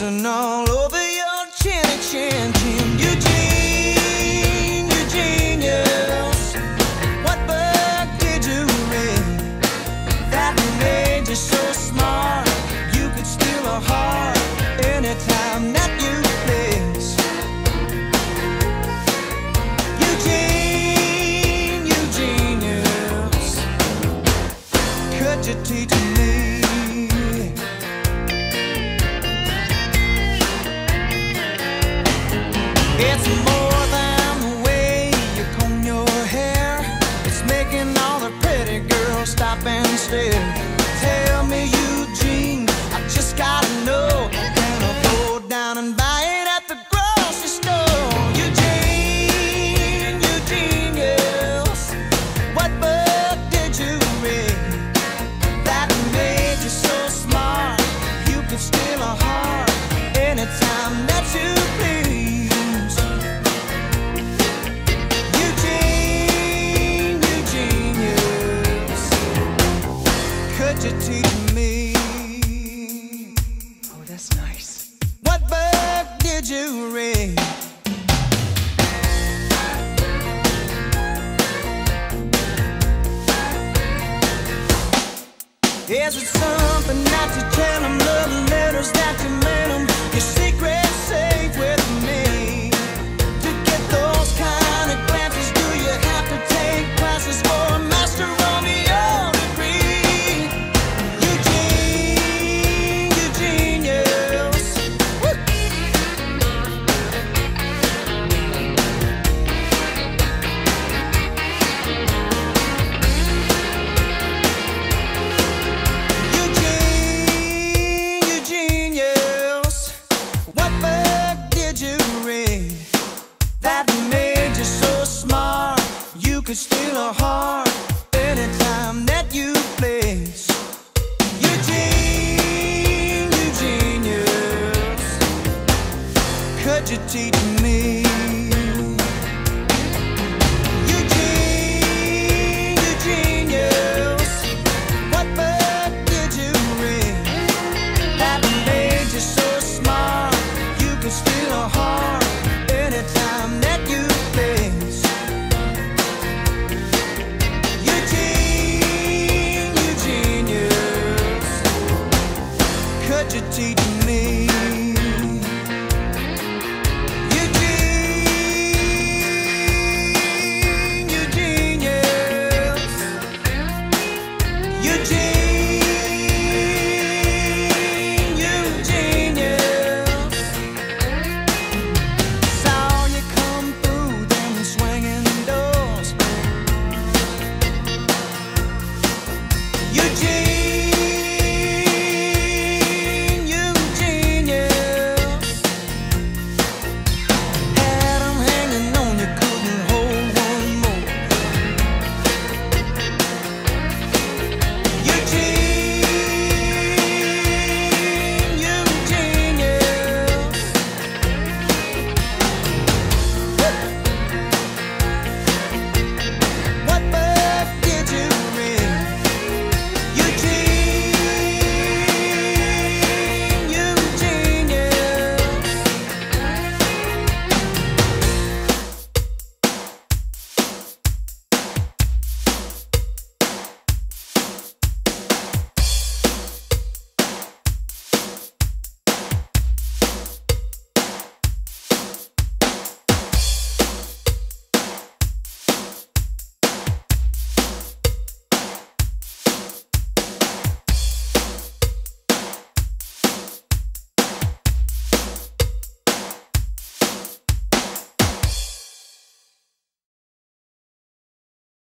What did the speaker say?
Losing all over. It's more Nice. What book did you read? Is it something tell them? Love letters that you mail them? Your secret's safe with steal a heart anytime that you please. Eugene, you. Could you teach me? You change.